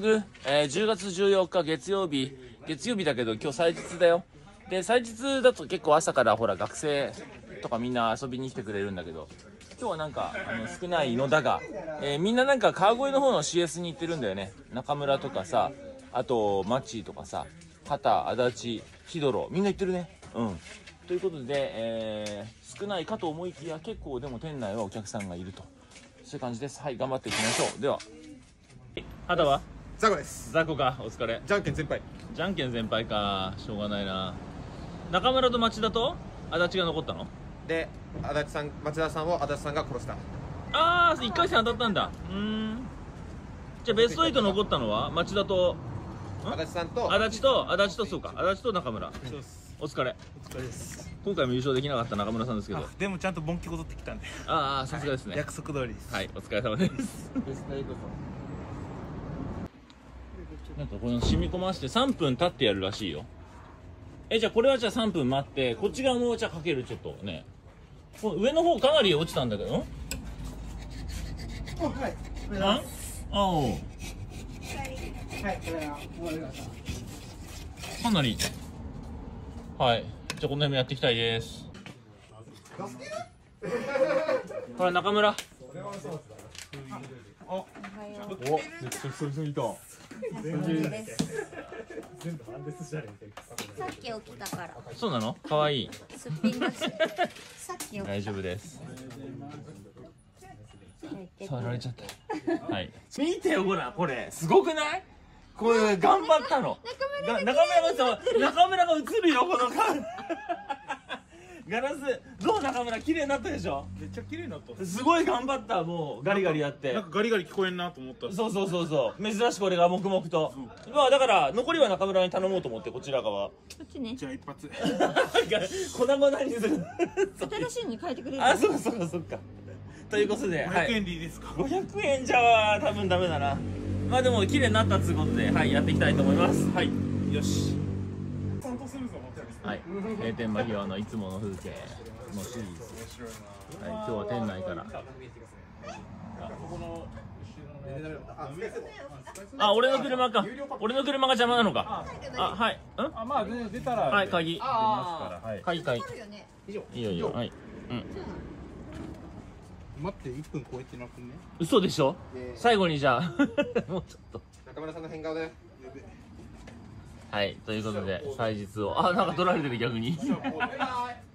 速、えー10月14日月曜日、月曜日だけど今日祭日だよ。で、祭日だと結構朝からほら学生とかみんな遊びに来てくれるんだけど、今日はなんかあの少ないのだが、えーみんななんか川越の方の CS に行ってるんだよね。中村とかさ、あと、マッチーとかさ、畑、足立、ヒドロ、みんな行ってるね。うん。ということで、えー少ないかと思いきや結構でも店内はお客さんがいると。そういう感じです。はい、頑張っていきましょう。では。畑は？ザコですザコか、お疲れ。じゃんけん先輩じゃんけん先輩か、しょうがないな。中村と町田と足立が残ったの？で足立さん町田さんを足立さんが殺したあー、1回戦当たったんだ。うーん。じゃあベスト8残ったのは町田と、足立さんと足立と、足立とそうか、足立と中村。そうですお疲れ。お疲れです今回も優勝できなかった中村さんですけど。あでもちゃんと本気戻ってきたんでああ、さすがですね。約束通りですはい、お疲れ様です。なんかこの染み込ませて3分経ってやるらしいよ。え、じゃあこれはじゃあ3分待って、こっち側もじゃあかけるちょっとね。この上の方かなり落ちたんだけど。んはい。ああおうはい、これは終わりました。かなり。はい。じゃあこの辺もやっていきたいです。これ中村。さっき起きたからそうなの？かわいい。すっぴんだしさっき起きた大丈夫です。て触られちゃった。はい。見てよ、ほら、これ。すごくない？これ、頑張ったの。中村中村がさ、中村が映るよ、この顔。ガラス、どう中村、綺麗になったでしょ？めっちゃ綺麗になったすごい頑張った、もう、ガリガリやってなん。かガリガリ聞こえんなと思ったそうそうそうそう。珍しく俺が黙々と。まあ、だから、残りは中村に頼もうと思って、こちら側。こっちねじゃあ一発粉々にする？新しいのに変えてくれるあ、そうかそうかそうか。ということで、は500い。円でいいですか？500円じゃ多分ダメだなまあでも綺麗になったっつうことではいやっていきたいと思いますはいよしはい。閉店間際のいつもの風景。のシリーズはい今日は店内から。あ俺の車か。俺の車が邪魔なのか。あはい。ん？あまあで出たらはい鍵。出ますからはい。鍵鍵。いいよいいよはい。うん。待って1分超えてなくね？嘘でしょ？最後にじゃあ。もうちょっと。中村さんの変顔ではい、ということで、祭日を。あ、なんか取られてる逆に。